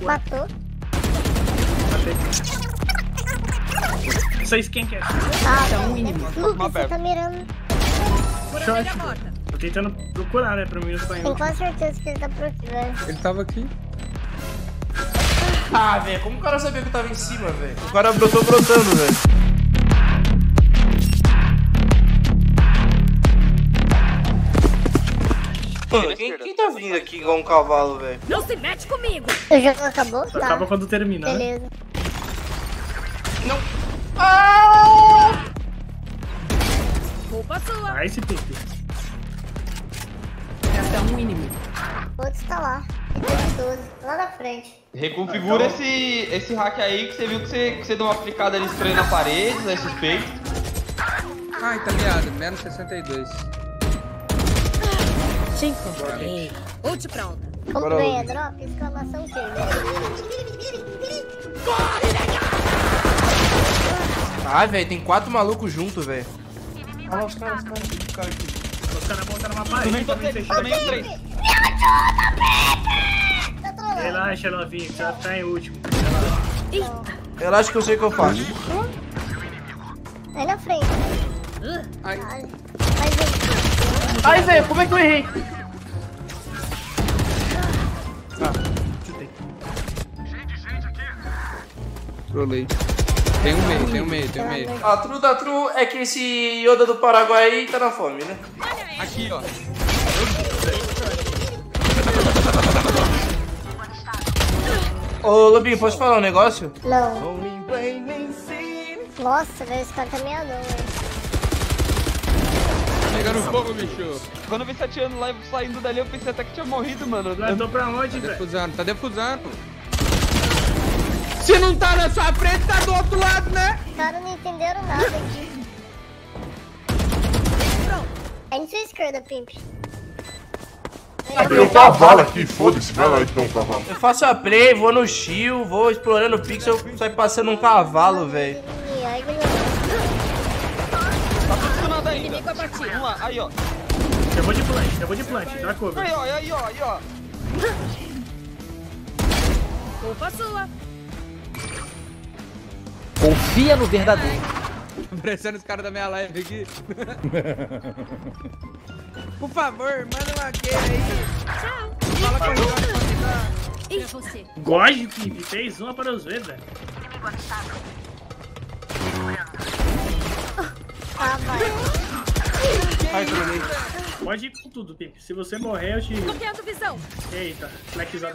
Matou. Vocês quem quer? Ah, Lucas, você tá mirando. Short. Tô tentando procurar, né? Pra mim não tá Tenho indo. quase certeza que ele tá por aqui, velho. Ele tava aqui. Ah, velho, como o cara sabia que eu tava em cima, velho? O cara brotou brotando, velho. Mano, quem, quem tá vindo aqui igual um cavalo, velho? Não se mete comigo! O jogo acabou? Tá. Acaba quando terminar. Beleza. Não. Ah! Culpa sua! Ah, esse pique. Resta um inimigo. Outro tá lá. Ele tem 12, lá na frente. Reconfigura esse, esse hack aí que você viu que você, que você deu uma aplicada ali estranha na parede, é suspeito. Ai, tá meado. Menos 62. Te encontrei. Ult pronta. Como ganha drop? Exclamação Q. Ah, velho, tem quatro malucos juntos, velho. Olha lá os caras, os caras, os caras aqui. Os caras montaram uma parede Também tô também três, fechada. também tô três. Tá trolando. Relaxa, novinho, vai ficar em último. Relaxa que eu sei o que eu faço. Aí na frente. Ai. Ai, velho, como é que eu errei? Trolei. Tem um meio, tem um meio, tem um meio. A true da true é que esse Yoda do Paraguai aí tá na fome, né? Aqui, ó. Ô, Lobinho, posso falar um negócio? Não. Nossa, velho, esse cara tá meadão, velho. Pegando fogo, bicho. Quando eu vi você atirando lá e saindo dali, eu pensei até que tinha morrido, mano. Eu tô pra onde, velho? Defusando, tá defusando. Se não tá na sua frente, tá do outro lado, né? Os caras não entenderam nada aqui. É em sua esquerda, Pimp. Tem um cavalo aqui, foda-se, vai lá então, cavalo. Eu faço a play, vou no shield, vou explorando o pixel, sai passando um cavalo, velho. Ai, ganhou. Tá tudo nada ainda. Vamos lá, aí ó. Eu vou de plant, eu vou de plant, dá cover. Aí ó, aí ó, aí ó. Culpa sua! Confia no verdadeiro. Pressionando os caras da minha live aqui. Por favor, manda uma guerra aí. Tchau! Fala com o. Gosto que fez uma para os ver, velho. Ai. Pode ir com tudo, Pimp. Se você morrer, eu te. Bloqueando visão. Eita,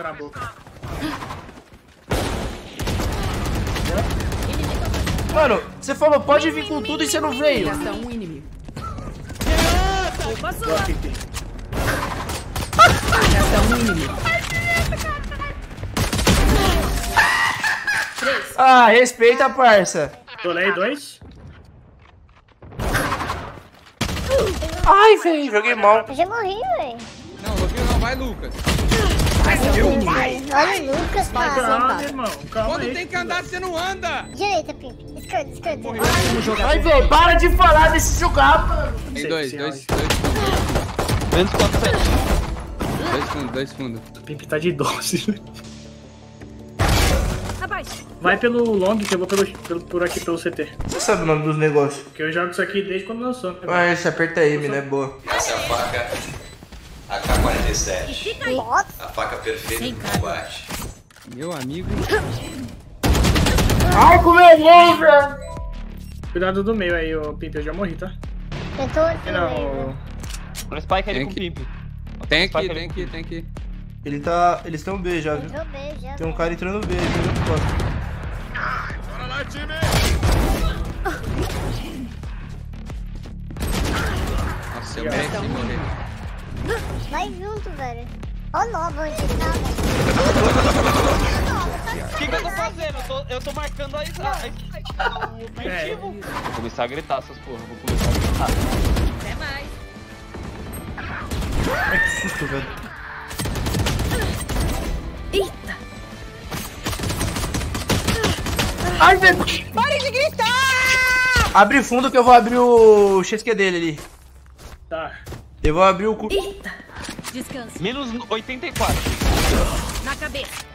na boca. Mano, você falou pode vir com tudo e você não veio. Um inimigo. Culpa sua! Resta um inimigo. Ah, respeita, parça. Tolei dois. Ai, velho, joguei mal. Eu já morri, velho. Não, Lobinho não, vai, Lucas. Olha o Lucas, cara. Irmão. Calma Quando aí. tem que andar, você não anda. Direita, Pimp. Esquerda, esquerda. Ai, velho, para de falar desse jogar, mano. Tem dois, dois, dois, Menos 4, 7. dois fundos, dois fundos. Pimp tá de 12. Abaixo. Vai pelo long que eu vou pelo, pelo- por aqui pelo CT. Você sabe o nome dos negócios. Porque eu jogo isso aqui desde quando lançou. né? Ah, esse aperta M, né? Boa. Essa é a faca AK-47. Fica aí. Nossa, A faca perfeita de cara. combate. Meu amigo. Ai, como eu errei, velho. Cuidado do meio aí, ô Pimp. Eu já morri, tá? tentou aqui no meio. Não. No Spike ali Tem com que- Pimp. Tem aqui, tem aqui, tem aqui. Ele tá. Eles estão B já, viu? Entrou B já. Tem um cara entrando B, entrando no posto. Nossa, eu mereci morrer. Vai junto, velho. Ó o Nova onde ele tá, velho. O que, que eu tô fazendo? Eu tô, eu tô marcando a, o objetivo. Vou começar a gritar essas porra. Vou começar a gritar. Até mais. Ai, que susto, velho. Ai, velho. Pare de gritar! Abre fundo que eu vou abrir o XQ dele ali. Tá. Eu vou abrir o cu. Eita. Descansa. Menos 84. Na cabeça.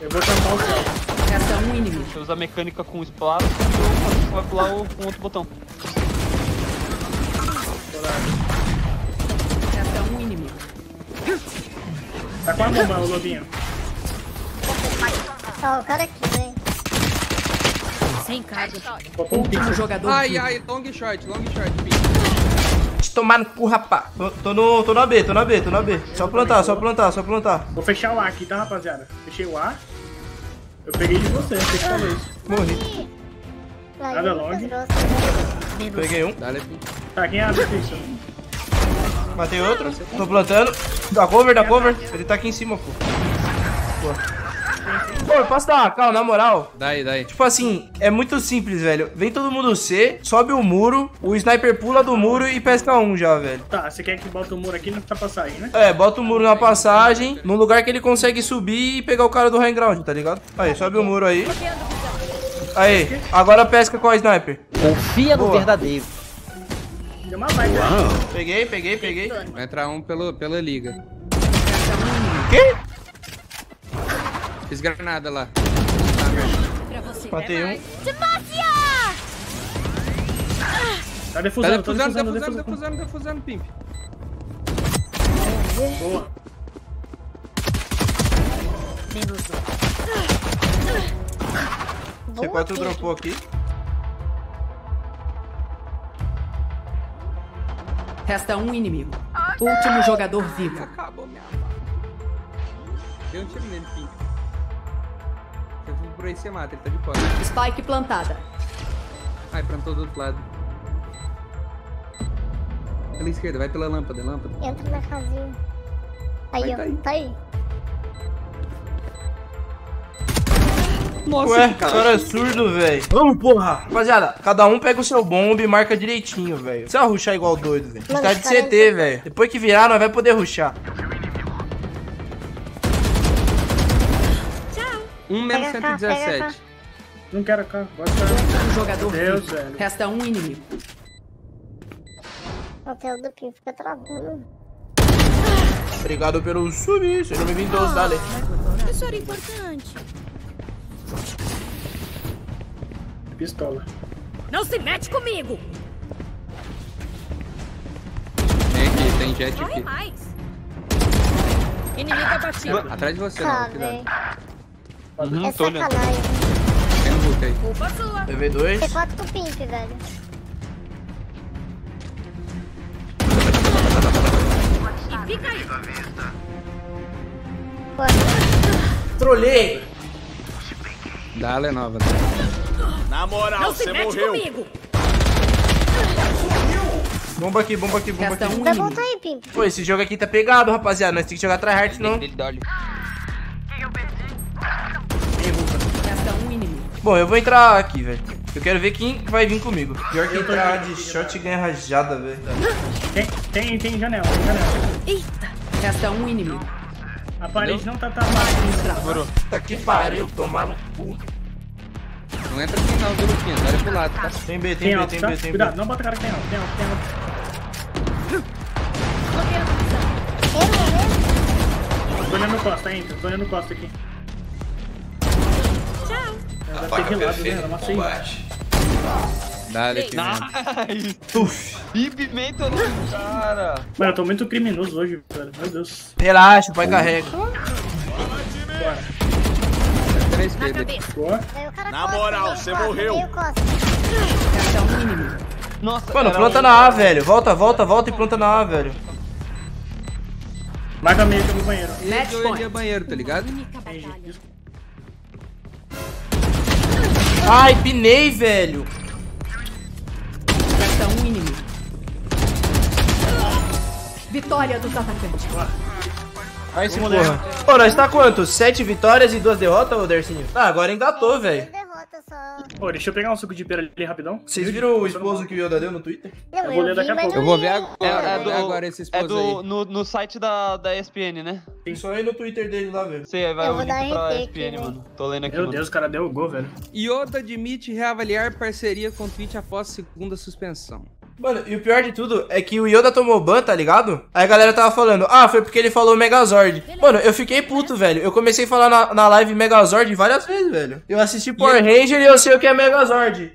Eu vou tampar o céu. Resta um inimigo. Você usa a mecânica com splash, você vai pular o, com outro botão. Resta um inimigo. Tá com a bomba, o lobinho. Ó, o cara aqui. Sem carga. Um Último pixel. jogador Ai, vivo. ai, long short, long short. Te tomar no cu, rapá. Tô, tô no, tô na B, tô na B, tô na B. Só plantar, só plantar, só plantar. Vou fechar o A aqui, tá, rapaziada? Fechei o A. Eu peguei de você, você que falou isso. Morri. Nada né? Peguei um. Tá, quem abre o pixel? Matei outro. Tô plantando. Dá cover, dá cover. Ele tá aqui em cima, pô. Pô. Pô, eu posso dar uma calma, na moral? Dá aí, dá aí. Tipo assim, é muito simples, velho. Vem todo mundo C, sobe o muro, o sniper pula do muro e pesca um já, velho. Tá, você quer que bota o muro aqui na passagem, né? É, bota o muro na passagem, num lugar que ele consegue subir e pegar o cara do high ground, tá ligado? Aí, sobe o muro aí. Aí, agora pesca com a sniper. Confia no Boa. verdadeiro. Deu uma vibe. né? Peguei, peguei, peguei. Vai entrar um pelo, pela liga. Que? Fiz granada lá. Matei um. Tá Tá defusando, tá defusando, defusando, defusando, defusando. defusando, defusando, pimp. Boa. C4 dropou aqui. Resta um inimigo. Último jogador vivo. Acabou minha. Deu um tiro nele, pimp. Por aí, você mata, ele tá de fora. Spike plantada. Ai, plantou do outro lado. Pela esquerda, vai pela lâmpada, lâmpada. Entra na casinha. Aí, Vai, ó. tá aí. Tá aí. Nossa, Ué, o cara é surdo, velho. Vamos, porra. Rapaziada, cada um pega o seu bombe e marca direitinho, velho. Não precisa ruxar igual doido, velho. Tá de CT, velho. Depois que virar, nós vai poder ruxar. Um menos Pega cá, 117. Não quero cá, bota cá. Último jogador Deus, vivo. velho. Resta um inimigo. O tela do Pim fica travando. Obrigado pelo sub. Seja bem-vindo, dale. Isso era importante. Pistola. Não se mete comigo. Tem aqui, tem jet Corre aqui. mais. Inimigo abatido. Atrás de você, Tá, não, cuidado. Uhum, É tô olhando. sacanagem. Tem um Hulk aí. Culpa sua. Levei dois. C4 com Pimp, velho. E fica aí. Pô, Trolei. Dá-lhe nova. Não se mete comigo. Bomba aqui, bomba aqui, bomba Resta aqui. vai voltar aí, Pimp. Pô, esse jogo aqui tá pegado, rapaziada. Nós temos que jogar tryhard. Dele, dele. Resta um inimigo. Bom, eu vou entrar aqui, velho. Eu quero ver quem vai vir comigo. Pior que entrar de shot ganha rajada, velho. Tem, tem, tem janela, tem janela. Eita. Resta um inimigo. A parede não tá travada. Tá que pariu, tomar no cu. Não entra aqui não, viu? Olha pro lado, tá? Tem B, tem Tem B, alto, tem tá? B, tem B. Cuidado, não bota cara que tem alto, tem alto, tem alto. Tô olhando costa, entra, tô olhando costa aqui. Ter Faca de lado, né? perfeita no amassei. combate. Aqui, mano. Nice! E pimenta no cara! Mano, eu tô muito criminoso hoje, velho. Meu Deus. Relaxa, o pai carrega. Cara Na moral, você morreu. Nossa, Mano, planta na A, velho. Volta, volta, volta e planta na A, velho. Marca meio no banheiro. Match Eu ia point. banheiro, tá ligado? Ai, pinei, velho. Resta um inimigo. Vitória dos atacantes. Ai, se porra. Pô, nós tá quanto? Sete vitórias e duas derrotas, ô Dercinho? Ah, agora engatou, velho. Derrota só. Ô, deixa eu pegar um suco de pera ali rapidão. Vocês viram o esposo que o Yoda deu no Twitter? Não, Eu vou ler daqui a pouco. Eu vou ver agora, É, é ver do, agora esse é esposo do aí. no, no site da, da ESPN, né? Tem só aí no Twitter dele lá, velho. Você vai Eu o link dar pra ESPN, mano. Tô lendo aqui, Meu mano. Deus, o cara deu o gol, velho. Yoda admite reavaliar parceria com Twitch após segunda suspensão. Mano, e o pior de tudo é que o Yoda tomou ban, tá ligado? Aí a galera tava falando, ah, foi porque ele falou Megazord. Mano, eu fiquei puto, velho. Eu comecei a falar na, na live Megazord várias vezes, velho. Eu assisti Power Ranger e eu sei o que é Megazord.